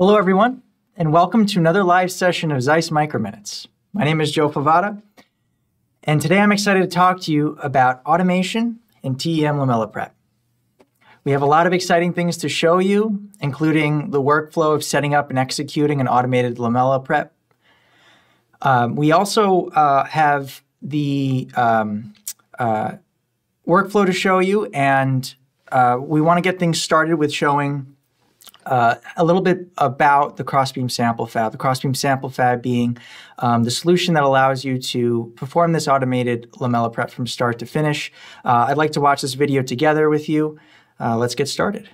Hello, everyone, and welcome to another live session of Zeiss Microminutes. My name is Joe Favada, and today I'm excited to talk to you about automation and TEM lamella prep. We have a lot of exciting things to show you, including the workflow of setting up and executing an automated lamella prep. Um, we also uh, have the um, uh, workflow to show you, and uh, we want to get things started with showing uh, a little bit about the Crossbeam Samplefab. The Crossbeam Samplefab being um, the solution that allows you to perform this automated lamella prep from start to finish. Uh, I'd like to watch this video together with you. Uh, let's get started.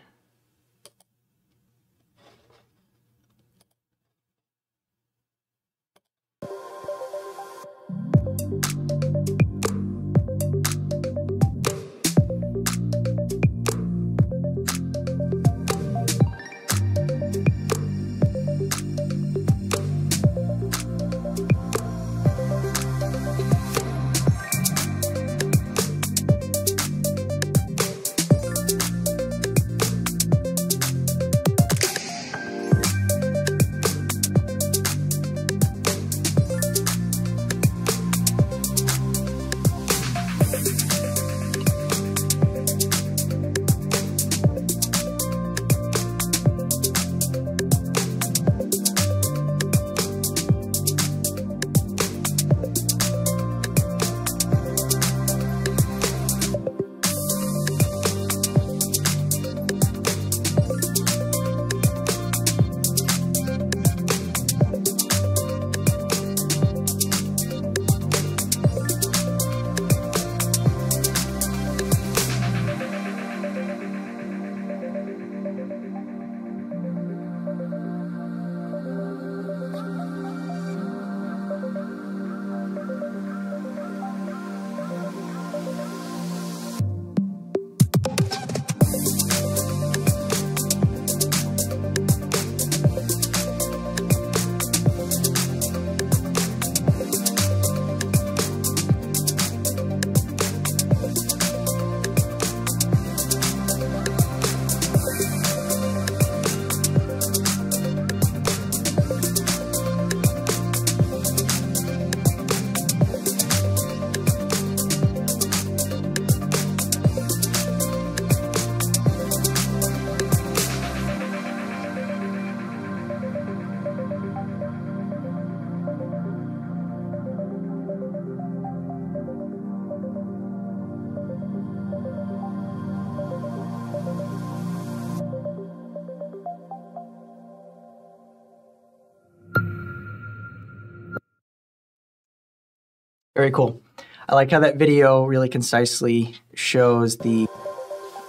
Very cool. I like how that video really concisely shows the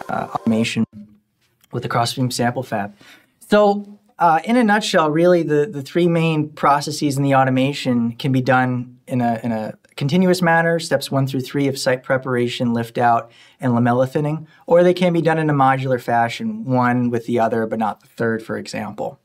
uh, automation with the Crossbeam Samplefab. So uh, in a nutshell, really the, the three main processes in the automation can be done in a, in a continuous manner, steps one through three of site preparation, lift out, and lamella thinning, or they can be done in a modular fashion, one with the other, but not the third, for example.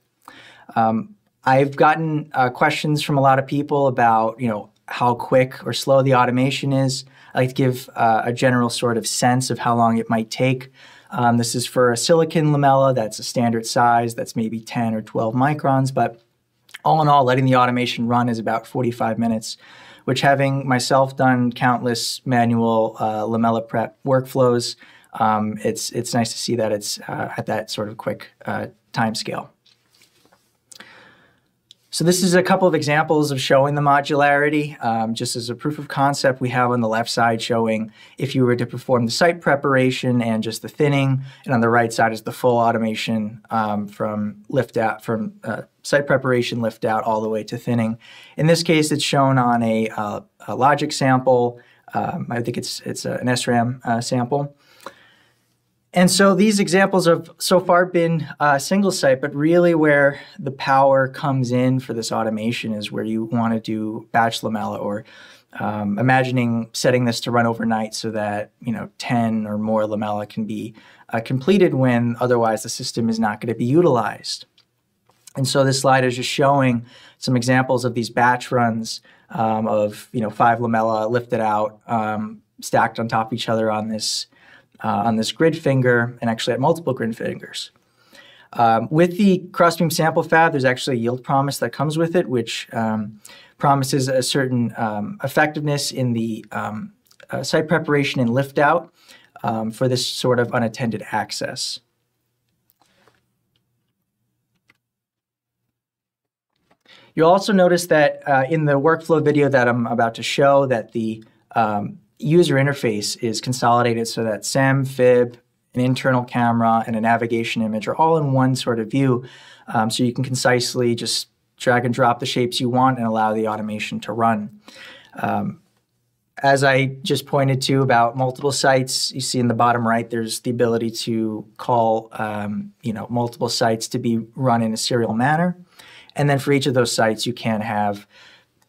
Um, I've gotten uh, questions from a lot of people about, you know, how quick or slow the automation is. I like to give uh, a general sort of sense of how long it might take. Um, this is for a silicon lamella that's a standard size that's maybe 10 or 12 microns, but all in all, letting the automation run is about 45 minutes, which having myself done countless manual uh, lamella prep workflows, um, it's, it's nice to see that it's uh, at that sort of quick uh, time scale. So this is a couple of examples of showing the modularity. Um, just as a proof of concept, we have on the left side showing if you were to perform the site preparation and just the thinning, and on the right side is the full automation um, from lift out, from uh, site preparation, lift out, all the way to thinning. In this case, it's shown on a, uh, a logic sample. Um, I think it's it's an SRAM uh, sample. And so these examples have so far been uh, single site, but really where the power comes in for this automation is where you want to do batch lamella or um, imagining setting this to run overnight so that you know 10 or more lamella can be uh, completed when otherwise the system is not going to be utilized. And so this slide is just showing some examples of these batch runs um, of you know five lamella lifted out, um, stacked on top of each other on this uh, on this grid finger and actually at multiple grid fingers. Um, with the Crossbeam Samplefab, there's actually a yield promise that comes with it, which um, promises a certain um, effectiveness in the um, uh, site preparation and lift out um, for this sort of unattended access. You'll also notice that uh, in the workflow video that I'm about to show that the um, user interface is consolidated so that SEM, FIB, an internal camera, and a navigation image are all in one sort of view. Um, so you can concisely just drag and drop the shapes you want and allow the automation to run. Um, as I just pointed to about multiple sites, you see in the bottom right, there's the ability to call um, you know, multiple sites to be run in a serial manner. And then for each of those sites, you can have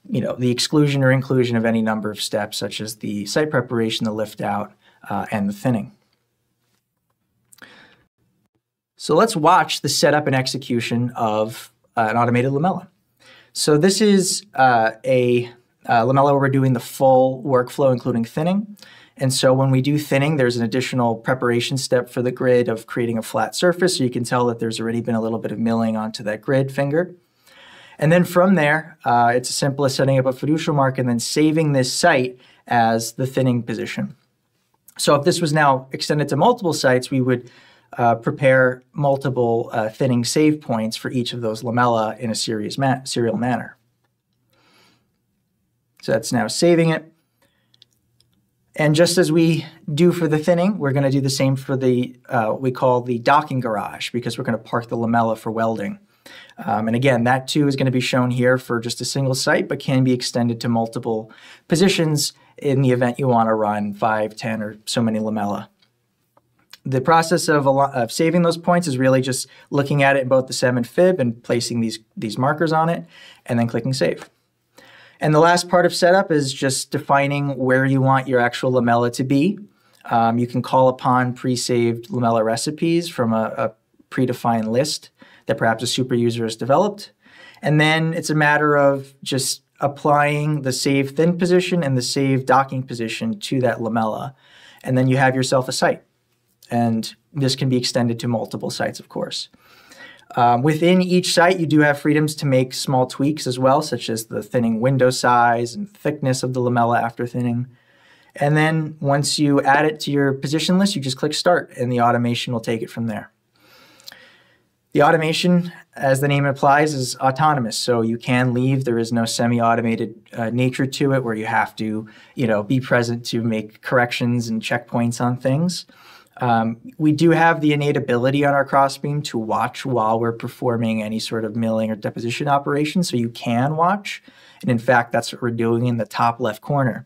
you know, the exclusion or inclusion of any number of steps, such as the site preparation, the lift out, uh, and the thinning. So let's watch the setup and execution of uh, an automated lamella. So this is uh, a uh, lamella where we're doing the full workflow, including thinning. And so when we do thinning, there's an additional preparation step for the grid of creating a flat surface. So you can tell that there's already been a little bit of milling onto that grid finger. And then from there, uh, it's as simple as setting up a fiducial mark and then saving this site as the thinning position. So if this was now extended to multiple sites, we would uh, prepare multiple uh, thinning save points for each of those lamella in a series ma serial manner. So that's now saving it. And just as we do for the thinning, we're going to do the same for the uh, we call the docking garage because we're going to park the lamella for welding. Um, and again, that too is going to be shown here for just a single site, but can be extended to multiple positions in the event you want to run 5, 10, or so many lamella. The process of, of saving those points is really just looking at it in both the SEM and FIB and placing these, these markers on it, and then clicking Save. And the last part of setup is just defining where you want your actual lamella to be. Um, you can call upon pre-saved lamella recipes from a, a predefined list that perhaps a super user has developed. And then it's a matter of just applying the save thin position and the save docking position to that lamella. And then you have yourself a site. And this can be extended to multiple sites, of course. Um, within each site, you do have freedoms to make small tweaks as well, such as the thinning window size and thickness of the lamella after thinning. And then once you add it to your position list, you just click Start, and the automation will take it from there. The automation, as the name implies, is autonomous. So you can leave. There is no semi-automated uh, nature to it where you have to, you know, be present to make corrections and checkpoints on things. Um, we do have the innate ability on our crossbeam to watch while we're performing any sort of milling or deposition operation, so you can watch. And in fact, that's what we're doing in the top left corner.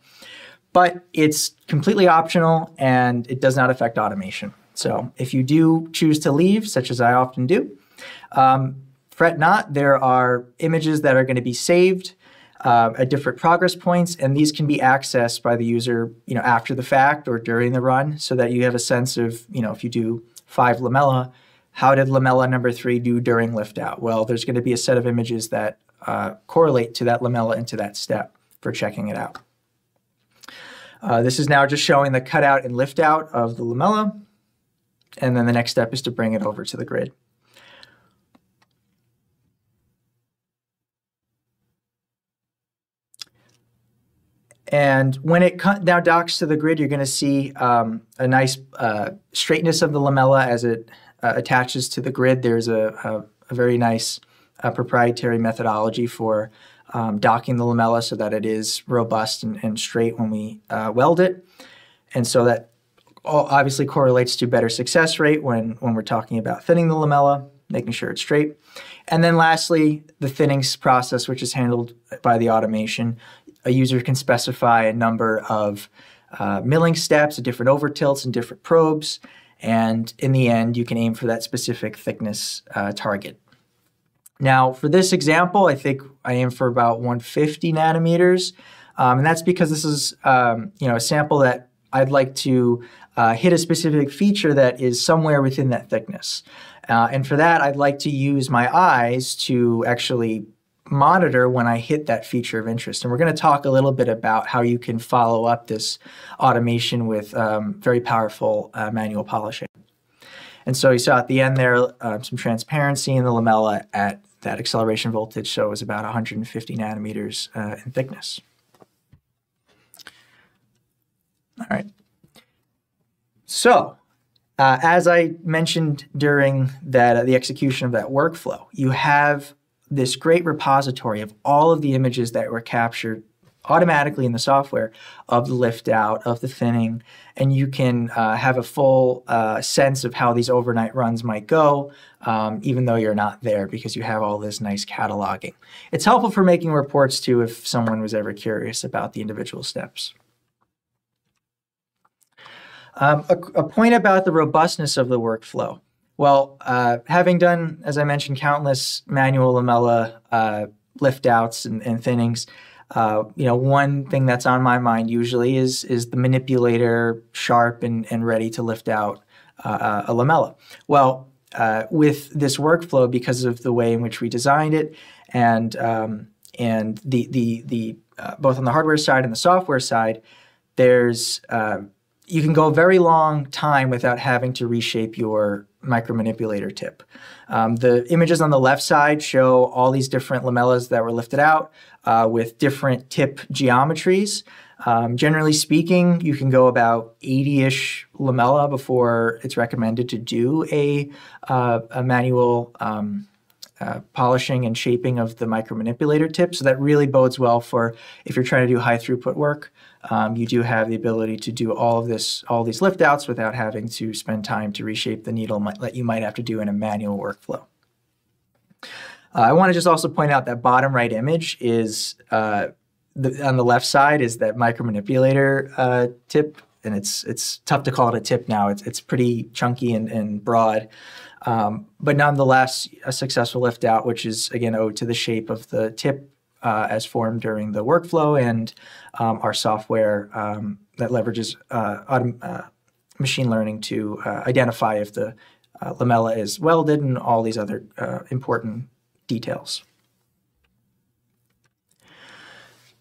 But it's completely optional and it does not affect automation. So if you do choose to leave, such as I often do, um, fret not. There are images that are going to be saved uh, at different progress points, and these can be accessed by the user, you know, after the fact or during the run, so that you have a sense of, you know, if you do five lamella, how did lamella number three do during lift out? Well, there's going to be a set of images that uh, correlate to that lamella into that step for checking it out. Uh, this is now just showing the cutout and lift out of the lamella. And then the next step is to bring it over to the grid. And when it now docks to the grid, you're going to see um, a nice uh, straightness of the lamella as it uh, attaches to the grid. There's a, a, a very nice uh, proprietary methodology for um, docking the lamella so that it is robust and, and straight when we uh, weld it. And so that obviously correlates to better success rate when, when we're talking about thinning the lamella, making sure it's straight. And then lastly, the thinning process, which is handled by the automation. A user can specify a number of uh, milling steps, different over tilts and different probes, and in the end, you can aim for that specific thickness uh, target. Now, for this example, I think I aim for about 150 nanometers, um, and that's because this is um, you know a sample that I'd like to uh, hit a specific feature that is somewhere within that thickness. Uh, and for that, I'd like to use my eyes to actually monitor when I hit that feature of interest. And we're going to talk a little bit about how you can follow up this automation with um, very powerful uh, manual polishing. And so you saw at the end there um, some transparency in the lamella at that acceleration voltage, so it was about 150 nanometers uh, in thickness. All right. So, uh, as I mentioned during that uh, the execution of that workflow, you have this great repository of all of the images that were captured automatically in the software of the lift out, of the thinning, and you can uh, have a full uh, sense of how these overnight runs might go, um, even though you're not there because you have all this nice cataloging. It's helpful for making reports too if someone was ever curious about the individual steps. Um, a, a, point about the robustness of the workflow. Well, uh, having done, as I mentioned, countless manual lamella uh, lift outs and, and thinnings, uh, you know, one thing that's on my mind usually is is the manipulator sharp and, and ready to lift out uh, a lamella. Well, uh, with this workflow, because of the way in which we designed it, and um, and the the the uh, both on the hardware side and the software side, there's uh, you can go a very long time without having to reshape your micromanipulator tip. Um, the images on the left side show all these different lamellas that were lifted out uh, with different tip geometries. Um, generally speaking, you can go about 80-ish lamella before it's recommended to do a, uh, a manual um, uh, polishing and shaping of the micromanipulator tip. So that really bodes well for if you're trying to do high throughput work. Um, you do have the ability to do all of this, all these lift outs without having to spend time to reshape the needle that you might have to do in a manual workflow. Uh, I want to just also point out that bottom right image is uh, the, on the left side is that micromanipulator uh, tip, and it's it's tough to call it a tip now. It's it's pretty chunky and, and broad. Um, but nonetheless, a successful lift out, which is again owed to the shape of the tip uh, as formed during the workflow and um, our software um, that leverages uh, uh, machine learning to uh, identify if the uh, lamella is welded and all these other important details.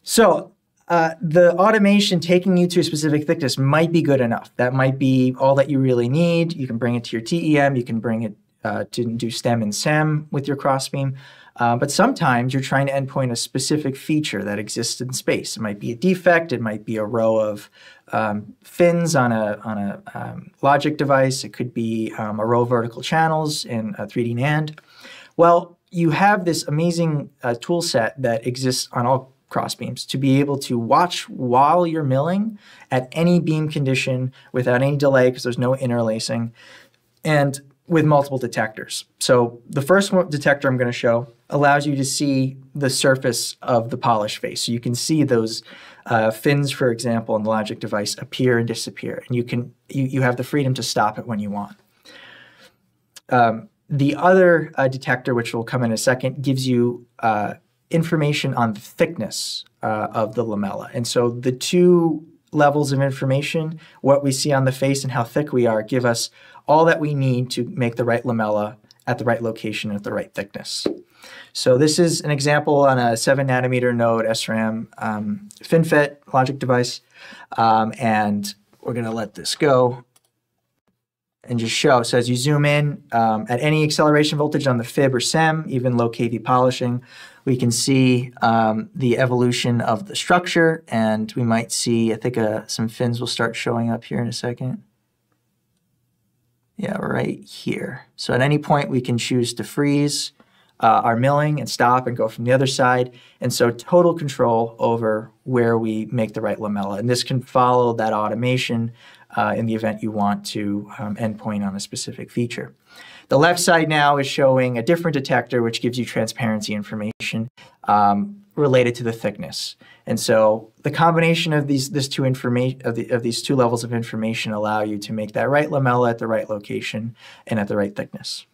So uh, the automation taking you to a specific thickness might be good enough. That might be all that you really need. You can bring it to your TEM. You can bring it uh, to do STEM and SEM with your crossbeam. Uh, but sometimes you're trying to endpoint a specific feature that exists in space. It might be a defect. It might be a row of um, fins on a, on a um, logic device. It could be um, a row of vertical channels in a 3D NAND. Well, you have this amazing uh, tool set that exists on all crossbeams to be able to watch while you're milling at any beam condition without any delay because there's no interlacing and with multiple detectors. So the first one, detector I'm going to show allows you to see the surface of the polish face. So you can see those uh, fins, for example, in the logic device appear and disappear, and you can you, you have the freedom to stop it when you want. Um, the other uh, detector, which will come in a second, gives you uh, information on the thickness uh, of the lamella. And so the two levels of information, what we see on the face and how thick we are, give us all that we need to make the right lamella at the right location at the right thickness. So this is an example on a 7 nanometer node SRAM um, FinFET logic device. Um, and we're going to let this go and just show. So as you zoom in, um, at any acceleration voltage on the fib or SEM, even low KV polishing, we can see um, the evolution of the structure, and we might see, I think uh, some fins will start showing up here in a second. Yeah, right here. So at any point, we can choose to freeze uh, our milling and stop and go from the other side. And so total control over where we make the right lamella. And this can follow that automation uh, in the event you want to um, endpoint on a specific feature. The left side now is showing a different detector, which gives you transparency information um, related to the thickness. And so the combination of these this two information of, the, of these two levels of information allow you to make that right lamella at the right location and at the right thickness.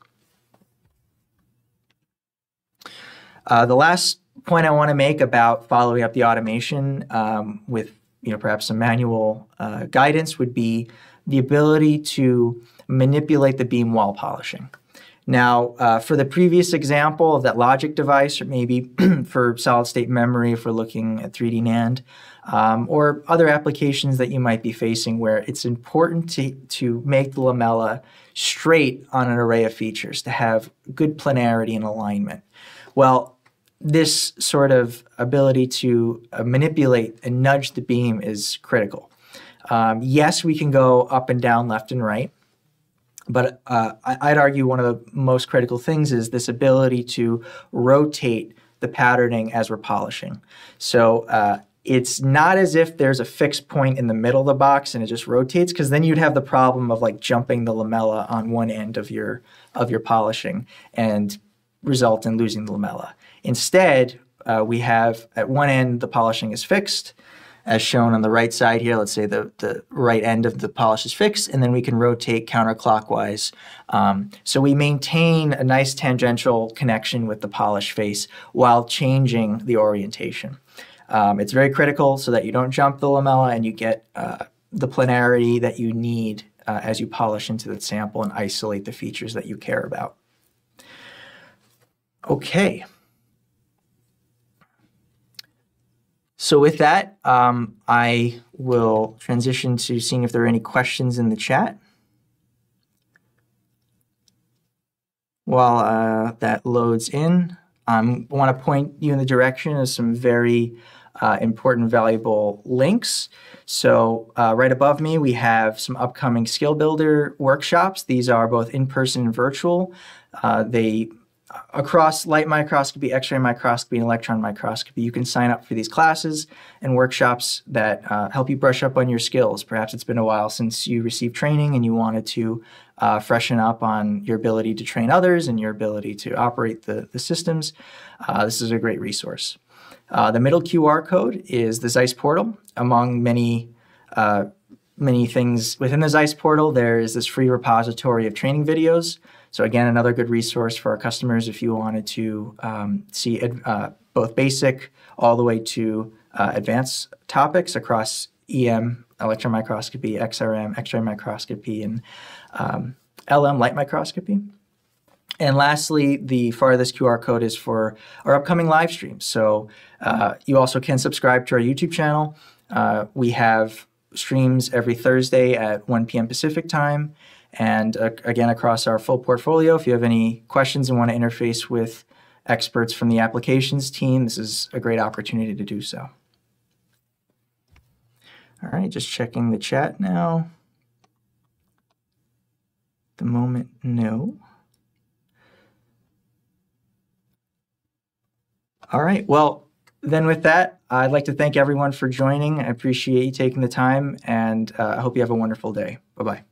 Uh, the last point I want to make about following up the automation um, with you know perhaps some manual uh, guidance would be the ability to manipulate the beam while polishing. Now, uh, for the previous example of that logic device, or maybe for solid state memory, if we're looking at 3D NAND, um, or other applications that you might be facing where it's important to, to make the lamella straight on an array of features, to have good planarity and alignment. Well, this sort of ability to uh, manipulate and nudge the beam is critical. Um, yes, we can go up and down, left and right, but uh, I'd argue one of the most critical things is this ability to rotate the patterning as we're polishing. So uh, it's not as if there's a fixed point in the middle of the box and it just rotates because then you'd have the problem of like jumping the lamella on one end of your of your polishing and result in losing the lamella. Instead, uh, we have at one end the polishing is fixed, as shown on the right side here. Let's say the, the right end of the polish is fixed, and then we can rotate counterclockwise. Um, so we maintain a nice tangential connection with the polish face while changing the orientation. Um, it's very critical so that you don't jump the lamella and you get uh, the planarity that you need uh, as you polish into the sample and isolate the features that you care about. Okay. So with that, um, I will transition to seeing if there are any questions in the chat. While uh, that loads in, um, I want to point you in the direction of some very uh, important, valuable links. So uh, right above me, we have some upcoming skill builder workshops. These are both in-person and virtual. Uh, they across light microscopy, X-ray microscopy, and electron microscopy, you can sign up for these classes and workshops that uh, help you brush up on your skills. Perhaps it's been a while since you received training and you wanted to uh, freshen up on your ability to train others and your ability to operate the, the systems. Uh, this is a great resource. Uh, the middle QR code is the Zeiss portal. Among many uh, many things within the Zeiss portal, there is this free repository of training videos. So again, another good resource for our customers if you wanted to um, see uh, both basic all the way to uh, advanced topics across EM, electron microscopy, XRM, X-ray microscopy, and um, LM, light microscopy. And lastly, the farthest QR code is for our upcoming live streams. So uh, you also can subscribe to our YouTube channel. Uh, we have streams every Thursday at 1 p.m. Pacific time. And uh, again, across our full portfolio, if you have any questions and want to interface with experts from the applications team, this is a great opportunity to do so. All right, just checking the chat now. The moment, no. All right, well, then with that, I'd like to thank everyone for joining. I appreciate you taking the time, and uh, I hope you have a wonderful day. Bye-bye.